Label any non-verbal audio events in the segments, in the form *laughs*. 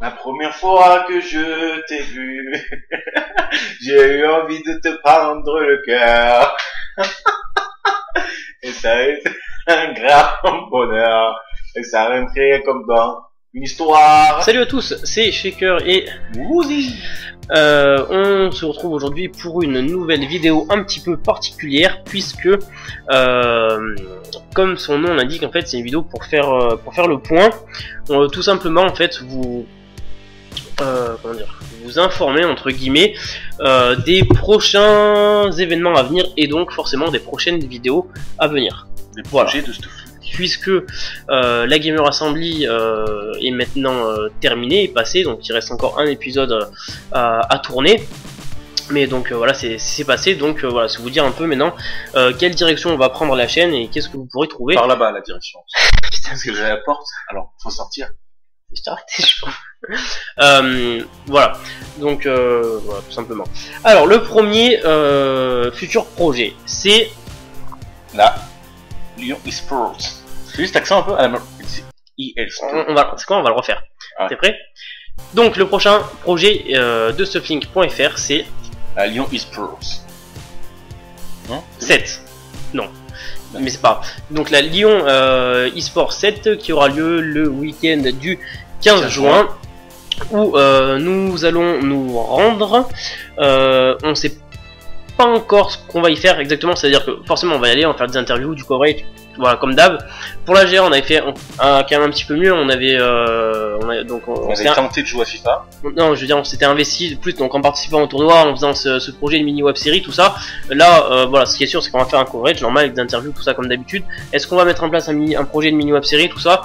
La première fois que je t'ai vu, *laughs* j'ai eu envie de te prendre le cœur. *laughs* Et ça a été un grand *laughs* bonheur. Et ça a rentré comme dans une histoire. Salut à tous, c'est Shaker et Woozy. euh, on se retrouve aujourd'hui pour une nouvelle vidéo un petit peu particulière puisque euh, comme son nom l'indique en fait c'est une vidéo pour faire euh, pour faire le point Euh, tout simplement en fait vous euh, comment dire vous informer entre guillemets euh, des prochains événements à venir et donc forcément des prochaines vidéos à venir Les Voilà. projets de Stuff. puisque euh, la Gamer Assembly euh, est maintenant euh, terminée, est passée, donc il reste encore un épisode euh, à, à tourner. Mais donc euh, voilà, c'est c'est passé, donc euh, voilà, c'est vous dire un peu maintenant euh, quelle direction on va prendre la chaîne et qu'est-ce que vous pourrez trouver. Par là-bas, la direction. *laughs* Parce que j'ai la porte, alors faut sortir. Je t'ai arrêté, je pense. Euh, voilà, donc euh, voilà, tout simplement. Alors le premier euh, futur projet, c'est Là, Lyon eSports. C'est juste accent un peu à la on, on va, c'est quoi On va le refaire. T'es prêt? Donc le prochain projet euh, de stufflink.fr, c'est À Lyon eSports. Non? 7. Non. Mais c'est pas. grave. Donc la Lyon euh, eSport 7 qui aura lieu le week-end du 15 15 juin où euh, nous allons nous rendre. Euh, on sait pas encore ce qu'on va y faire exactement, c'est-à-dire que forcément on va y aller, on va faire des interviews, du coverage, voilà comme d'hab. Pour la GA on avait fait un, un- quand même un petit peu mieux, on avait, euh, on donc on, avait tenté de jouer à FIFA. non, je veux dire, on s'était investi plus donc en participant au tournoi, en faisant ce, ce projet de mini web série, tout ça. Là, euh, voilà, ce qui est sûr, c'est qu'on va faire un coverage normal avec des interviews, tout ça comme d'habitude. Est-ce qu'on va mettre en place un, mini, un projet de mini web série, tout ça?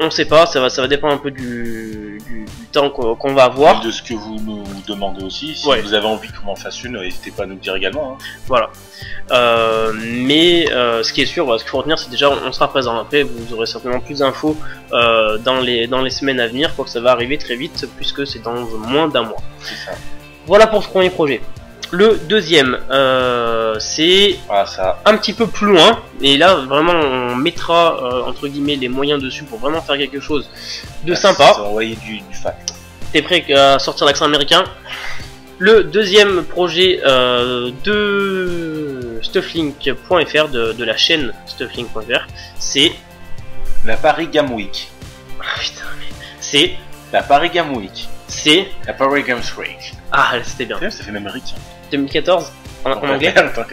On sait pas, ça va, ça va dépendre un peu du, du temps qu'on va avoir. Et de ce que vous nous demandez aussi. Si Ouais. vous avez envie qu'on en fasse une, n'hésitez pas à nous le dire également. hein. Voilà. Euh, mais euh, ce qui est sûr, voilà, ce qu'il faut retenir, c'est déjà on sera présent. Après, vous aurez certainement plus d'infos euh, dans les dans les semaines à venir, quoi que ça va arriver très vite, puisque c'est dans moins d'un mois. Ça. Voilà pour ce premier projet. Le deuxième, euh, c'est ça. un petit peu plus loin, et là vraiment on mettra euh, entre guillemets les moyens dessus pour vraiment faire quelque chose de Ça sympa. envoyer du, du. T'es prêt à sortir l'accent américain? Le deuxième projet euh, de stufflink.fr, de, de la chaîne stufflink.fr, c'est... La Paris Game Week. Ah, putain, mais c'est... La Paris Game Week. C'est... La Paris Games Week. Ah, c'était bien. Ça fait même Rick. 2014 en, en anglais 2014.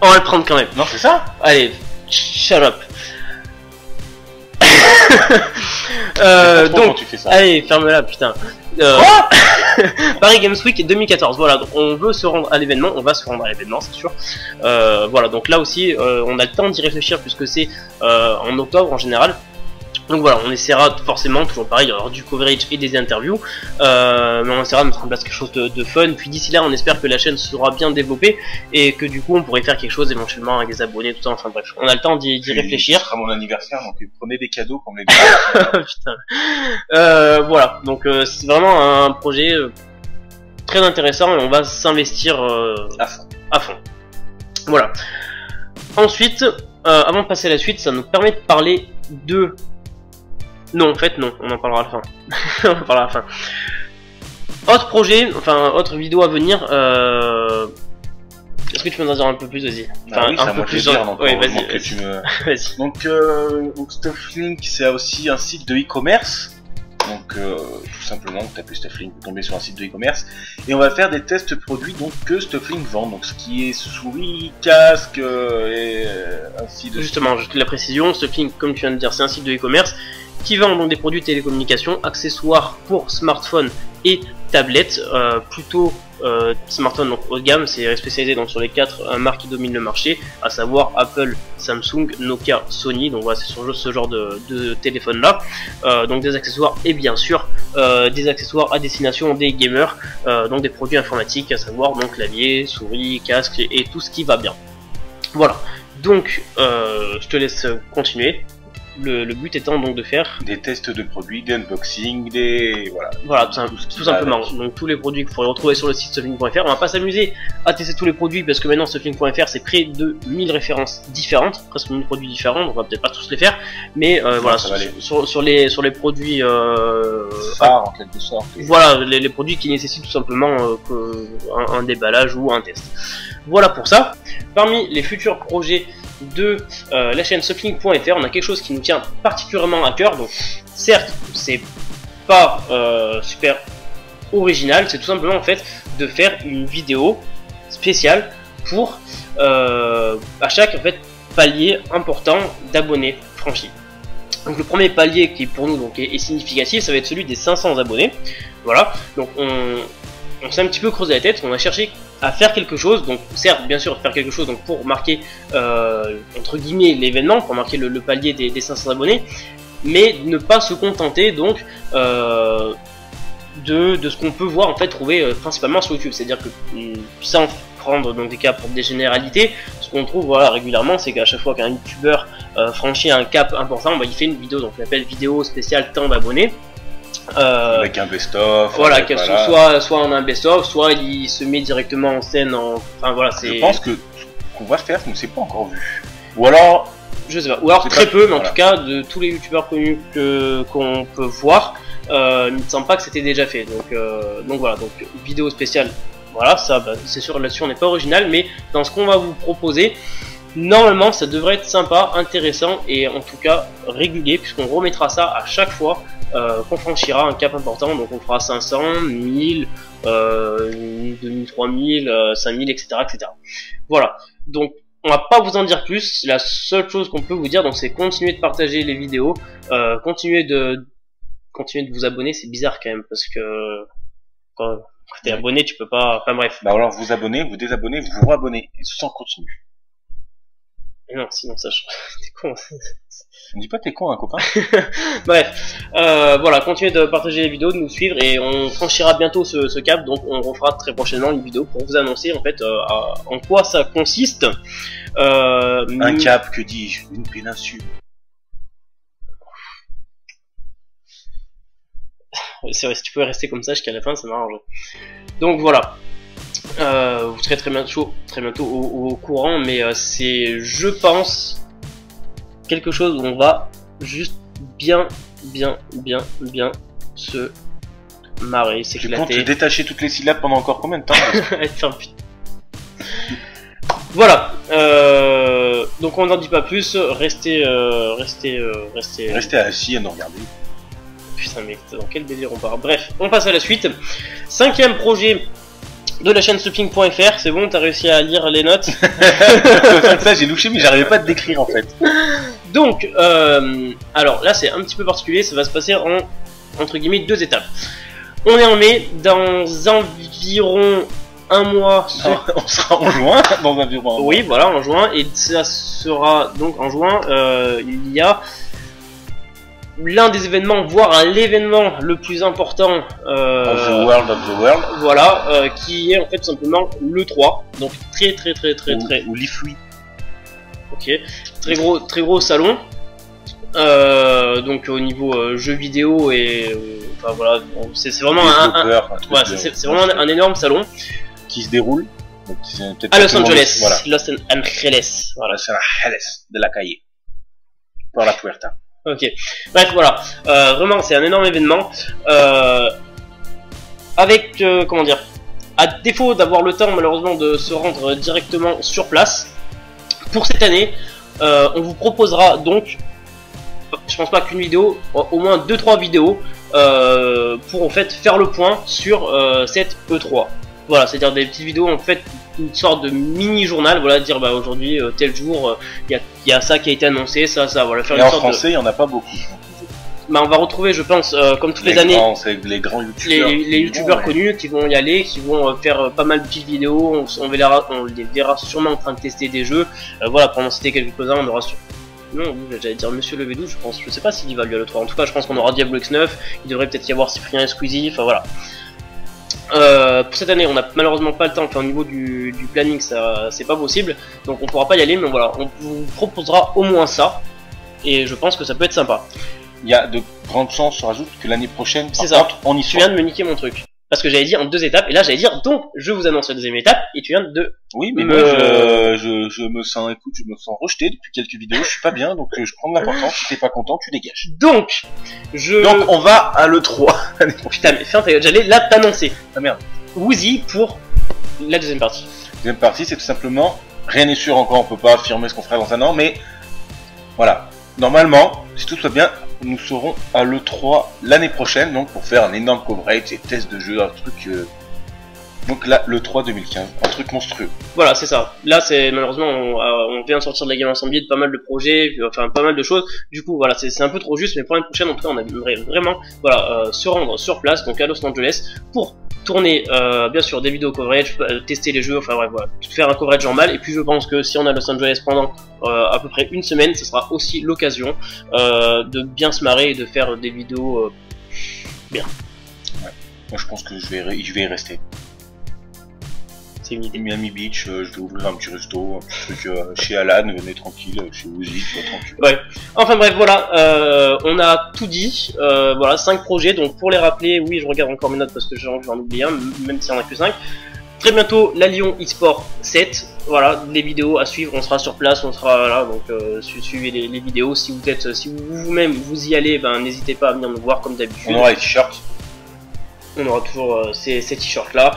On va le prendre quand même. Non, c'est ça Allez, shut up. *laughs* euh, donc, quand tu fais ça. allez, ferme-la, putain. Euh, Quoi *laughs* Paris Games Week 2014. Voilà, donc on veut se rendre à l'événement, on va se rendre à l'événement, c'est sûr. Euh, voilà, donc là aussi, euh, on a le temps d'y réfléchir puisque c'est euh, en octobre en général. Donc voilà, on essaiera forcément, toujours pareil, avoir du coverage et des interviews, euh, mais on essaiera de mettre en place quelque chose de, de fun. Puis d'ici là, on espère que la chaîne sera bien développée et que du coup, on pourrait faire quelque chose éventuellement avec des abonnés, tout ça. Enfin bref, on a le temps d'y réfléchir. Ce sera mon anniversaire, donc prenez des cadeaux les *laughs* Putain. Euh, voilà, donc euh, c'est vraiment un projet euh, très intéressant et on va s'investir euh, à fond. à fond. Voilà. Ensuite, euh, avant de passer à la suite, ça nous permet de parler de... Non, en fait, non, on en parlera à la fin. *laughs* on en parlera à la fin. Autre projet, enfin, autre vidéo à venir, euh... Est-ce que tu peux nous en dire un peu plus, vas-y? Ah oui, un ça, peu sur- dire, donc, Ouais, vas-y, que tu me... *laughs* vas-y. Donc, euh, donc Stufflink, c'est aussi un site de e-commerce. Donc, euh, tout simplement, vous tapez Stufflink, vous tombez sur un site de e-commerce. Et on va faire des tests produits donc, que Stufflink vend. Donc, ce qui est souris, casque, euh, et ainsi de suite. Justement, juste la précision, Stufflink, comme tu viens de dire, c'est un site de e-commerce qui vend donc des produits télécommunications, accessoires pour smartphones et tablettes, euh, plutôt euh, smartphone donc haut de gamme, c'est spécialisé donc sur les quatre euh, marques qui dominent le marché, à savoir Apple, Samsung, Nokia, Sony. Donc voilà, c'est sur ce genre de, téléphone là. donc des accessoires et bien sûr euh, des accessoires à destination des gamers, euh, donc des produits informatiques, à savoir donc clavier, souris, casque et, tout ce qui va bien. Voilà. Donc, euh, je te laisse continuer. Le, le but étant donc de faire Des tests de produits, des unboxings, des. Voilà. Voilà, tout, simplement. Donc tous les produits que vous pourrez retrouver sur le site stuffling.fr. On va pas s'amuser à tester tous les produits parce que maintenant stuffling.fr c'est près de 1000 références différentes, presque 1000 produits différents. Donc on va peut-être pas tous les faire, mais euh, voilà sur, les sur les produits euh, Phare en quelque sorte. voilà les, les produits qui nécessitent tout simplement euh, que- un, un déballage ou un test. Voilà pour ça. Parmi les futurs projets de la chaîne Suffling.fr, on a quelque chose qui nous tient particulièrement à cœur. Donc, certes, c'est pas euh, super original, c'est tout simplement en fait de faire une vidéo spéciale pour euh, à chaque en fait palier important d'abonnés franchis. Donc le premier palier qui pour nous donc est, est significatif, ça va être celui des 500 abonnés. Voilà, donc on, on s'est un petit peu creusé la tête, on a cherché à faire quelque chose, donc certes bien sûr faire quelque chose donc pour marquer euh, entre guillemets l'événement, pour marquer le, palier des, des 500 abonnés, mais ne pas se contenter donc euh, de, de ce qu'on peut voir en fait trouver euh, principalement sur YouTube, c'est-à-dire que hum, sans prendre donc des cas pour des généralités, ce qu'on trouve voilà régulièrement, c'est qu'à chaque fois qu'un youtubeur franchit un cap important, bah, il fait une vidéo donc on appelle vidéo spéciale temps d'abonnés. Euh, Avec un best-of. voilà, avec, qu'elle voilà. soit soit en un best-of, soit il se met directement en scène en. Enfin voilà, c'est. Je pense que ce qu'on va faire, ne s'est pas encore vu. Ou alors, Je sais pas. Ou alors très pas- peu, mais en tout cas, de tous les youtubeurs connus que qu'on peut voir, euh, il ne me semble pas que c'était déjà fait. Donc, euh, donc voilà, donc vidéo spéciale. Voilà, ça, bah, c'est sûr, là-dessus on n'est pas original, mais dans ce qu'on va vous proposer, normalement ça devrait être sympa, intéressant et en tout cas régulier, puisqu'on remettra ça à chaque fois euh, qu'on franchira un cap important. Donc on fera 500, 1000, euh, 2000, 3000, euh, 5000, etc., etc. Voilà. Donc on va pas vous en dire plus. La seule chose qu'on peut vous dire, donc, c'est continuer de partager les vidéos, euh, continuer de continuer de vous abonner. C'est bizarre quand même parce que quand, t'es abonné, tu peux pas. Enfin bref. bah alors vous abonnez, vous désabonnez, vous vous abonnez. Et tout ça non, sinon ça, je... *laughs* t'es con. On dit pas t'es con, un copain *laughs* Bref, euh, voilà, continuez de partager les vidéos, de nous suivre et on franchira bientôt ce, ce cap. Donc on refera très prochainement une vidéo pour vous annoncer en fait euh, à- en quoi ça consiste. Euh, Un cap, que dis-je Une péninsule. C'est vrai, si tu pouvais rester comme ça jusqu'à la fin, ça m'arrange. Donc voilà. Euh, vous serez très bientôt, très bientôt au, au courant, mais euh, c'est, je pense, quelque chose où on va juste bien, bien, bien, bien se marrer, Tu comptes détacher toutes les syllabes pendant encore combien de temps *laughs* Voilà. Euh, donc on n'en dit pas plus. Restez, euh, restez, euh, restez. Restez assis à nous regarder. Putain, mais dans quel délire on part Bref, on passe à la suite. Cinquième projet de la chaîne Stuffing.fr. C'est bon, t'as réussi à lire les notes. *laughs* ça j'ai louché mais j'arrivais pas à te décrire en fait. Donc, euh, alors là, c'est un petit peu particulier. Ça va se passer en entre guillemets deux étapes. On est en mai, dans environ un mois. *laughs* On sera en juin dans un bureau. Oui, voilà, en juin. Et ça sera donc en juin, euh, il y a l'un des événements, voire l'événement le plus important. euh, Of the world of the world. Voilà, euh, qui est en fait simplement le 3. Donc très très très très ou, très ou l'IFUI. ok, très gros très gros salon. Euh, donc au niveau euh, jeux vidéo et euh, enfin voilà, c'est vraiment un, un- c'est- vraiment un, un énorme salon qui se déroule. Donc, à Los Angeles, Voilà. Los Angeles. Voilà. C'est la de la calle. Pour la Puerta. Ok. Bref, voilà. Euh, vraiment, c'est un énorme événement. Euh, avec, euh, comment dire, à défaut d'avoir le temps malheureusement de se rendre directement sur place, pour cette année, on vous proposera donc, je pense pas qu'une vidéo, au moins 2-3 vidéos, pour en fait faire le point sur cette E3. Voilà, c'est-à-dire des petites vidéos en fait, une sorte de mini journal, voilà, dire bah aujourd'hui euh, tel jour, il y, a, y a ça qui a été annoncé, ça, ça, voilà, faire Et une en sorte de français, il y en a pas beaucoup. bah, on va retrouver, je pense, euh, comme toutes les, années, grands, les grands youtubeurs. les youtubeurs connus qui vont y aller, qui vont euh, faire euh, pas mal de petites vidéos. On, on verra, on les verra sûrement en train de tester des jeux. Euh, voilà, pour en citer quelques-uns, on aura sur. Non, j'allais dire Monsieur le V12, je pense. Je sais pas s'il va lui à le 3. En tout cas, je pense qu'on aura Diablo X9. Il devrait peut-être y avoir Cyprien et Squeezie. Enfin voilà. Euh, pour cette année, on n'a malheureusement pas le temps. Enfin, au niveau du, du planning, ça, c'est pas possible. Donc, on pourra pas y aller. Mais voilà, on vous proposera au moins ça. et je pense que ça peut être sympa. Il y a de grandes chances, on rajoute, que l'année prochaine, par C'est ça. contre, on y Tu soit. viens de me niquer mon truc. Parce que j'allais dire en deux étapes, et là j'allais dire donc je vous annonce la deuxième étape, et tu viens de. Oui, mais Me- moi, je, je, je me sens, écoute, je me sens rejeté depuis quelques vidéos, je suis pas bien, donc euh, je prends de l'importance, si t'es pas content, tu dégages. Donc, je. Donc, on va à l'E3. *laughs* Putain, mais fin, j'allais là t'annoncer. Ah merde. Woozy pour la deuxième partie. Deuxième partie, c'est tout simplement, rien n'est sûr encore, on peut pas affirmer ce qu'on fera dans un an, mais voilà. Normalement, si tout passe bien, nous serons à l'E3 l'année prochaine, donc pour faire un énorme coverage et test de jeu, un truc. euh, Donc là, l'E3 2015, un truc monstrueux. Voilà, c'est ça. Là, c'est malheureusement, on, euh, on vient de sortir de la Game Ensemble pas mal de projets, enfin pas mal de choses. Du coup, voilà, c'est un peu trop juste, mais pour l'année prochaine, en on aimerait vraiment, euh, se rendre sur place, donc à Los Angeles, pour tourner, euh, bien sûr, des vidéos coverage, euh, tester les jeux, enfin bref, voilà, faire un coverage normal. Et puis, je pense que si on à Los Angeles pendant euh, à peu près une semaine, ce sera aussi l'occasion euh, de bien se marrer et de faire des vidéos. euh, Moi, je pense que je vais, je vais y rester. Miami Beach, euh, je vais ouvrir un petit resto, un petit truc euh, chez Alan, venez tranquille, euh, chez Uzi, tranquille. Enfin bref, voilà, on a tout dit. Voilà, 5 projets. Donc pour les rappeler, oui, je regarde encore mes notes parce que j'en j'en oublie un, m- même s'il y en a que 5. Très bientôt, la Lyon eSport 7. Voilà, les vidéos à suivre. On sera sur place, on sera là. Donc su- suivez les, les vidéos. Si vous êtes, si vous- vous-même vous y allez, ben n'hésitez pas à venir nous voir comme d'habitude. On aura les t-shirts. On aura toujours euh, ces, ces t-shirts là.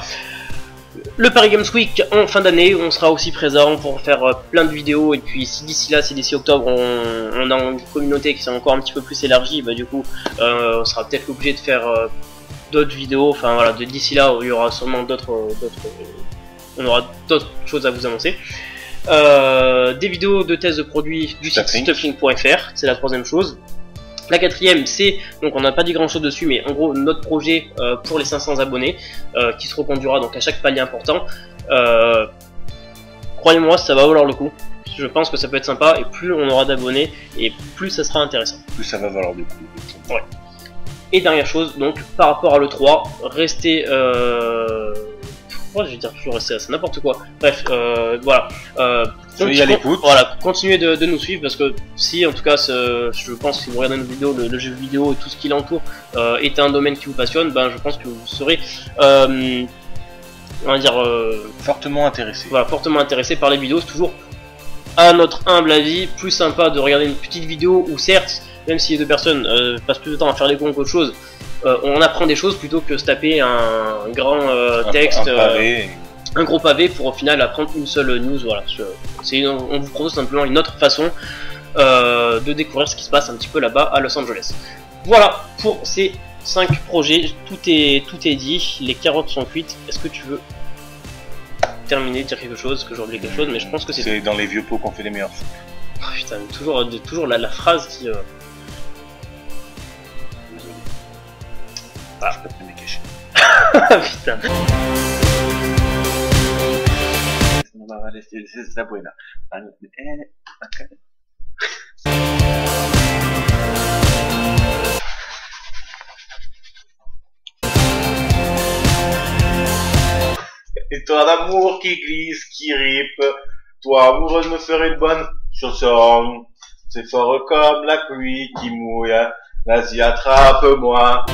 Le Paris Games Week en fin d'année, on sera aussi présent pour faire euh, plein de vidéos. Et puis si d'ici là, si d'ici octobre, on, on a une communauté qui s'est encore un petit peu plus élargie, bah du coup, euh, on sera peut-être obligé de faire euh, d'autres vidéos. Enfin voilà, d'ici là, il y aura sûrement d'autres, d'autres, on aura d'autres choses à vous annoncer. Euh, des vidéos de tests de produits du site Stuffing. stuffing.fr, c'est la troisième chose. La quatrième, c'est, donc on n'a pas dit grand chose dessus, mais en gros notre projet euh, pour les 500 abonnés, euh, qui se reconduira donc à chaque palier important. Euh, Croyez-moi, ça va valoir le coup. Je pense que ça peut être sympa, et plus on aura d'abonnés, et plus ça sera intéressant. Plus ça va valoir du coup. Et dernière chose, donc par rapport à l'E3, restez. Je vais dire toujours rester c'est n'importe quoi. Bref, euh, voilà. Euh, Soyez à l'écoute. Voilà, continuez de, de nous suivre parce que si, en tout cas, je pense que si vous regardez nos vidéos, le, le jeu vidéo et tout ce qui l'entoure euh, est un domaine qui vous passionne, ben je pense que vous serez, euh, on va dire, euh, Fortement intéressé. voilà, fortement intéressé par les vidéos. C'est toujours, à notre humble avis, plus sympa de regarder une petite vidéo où, certes, même si les deux personnes euh, passent plus de temps à faire des cons qu'autre chose, euh, on apprend des choses plutôt que se taper un grand euh, texte, un, euh, pavé. un gros pavé pour au final apprendre une seule news. Voilà, c'est une- on vous propose simplement une autre façon de découvrir ce qui se passe un petit peu là-bas à Los Angeles. Voilà pour ces 5 projets, tout est, tout est dit, les carottes sont cuites. Est-ce que tu veux terminer, dire quelque chose, que j'ai oublié quelque chose, mais je pense que c'est C'est dans les vieux pots qu'on fait les meilleurs. Oh, putain, toujours, toujours la, la phrase qui. euh, Ah, je peux cacher. *laughs* putain. C'est la buena. Ok. Histoire d'amour qui glisse, qui ripe. Toi, amoureuse, me ferait une bonne chanson. C'est fort comme la pluie qui mouille. Vas-y, attrape-moi.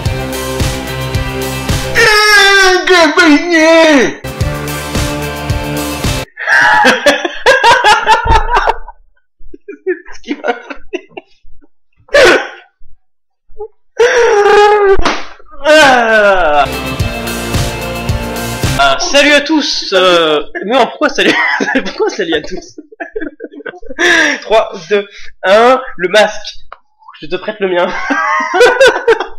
Ah, salut à tous euh... Non, pourquoi salut *laughs* Pourquoi salut à tous? 3, 2, 1, le masque. Je te prête le mien *laughs*